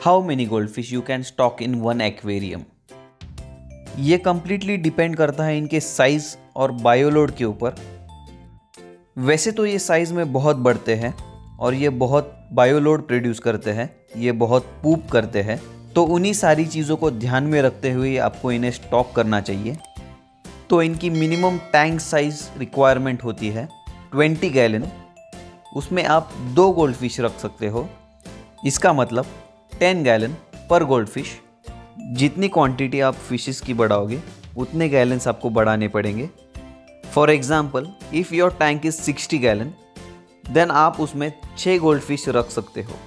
How many gold fish you can stock in one aquarium ये completely depend करता है इनके साइज़ और बायोलोड के ऊपर। वैसे तो ये साइज़ में बहुत बढ़ते हैं और ये बहुत बायोलोड प्रोड्यूस करते हैं, ये बहुत पूप करते हैं। तो उन्हीं सारी चीज़ों को ध्यान में रखते हुए आपको इन्हें स्टॉक करना चाहिए। तो इनकी मिनिमम टैंक साइज़ रिक्वायरमेंट होती है 20 गैलन उसमें आप दो गोल्ड फ़िश रख सकते हो। इसका मतलब 10 गैलन पर गोल्ड फ़िश जितनी क्वांटिटी आप फिशेस की बढ़ाओगे, उतने गैलन्स आपको बढ़ाने पड़ेंगे। For example if your tank is 60 gallon then आप उसमें छः गोल्ड फ़िश रख सकते हो।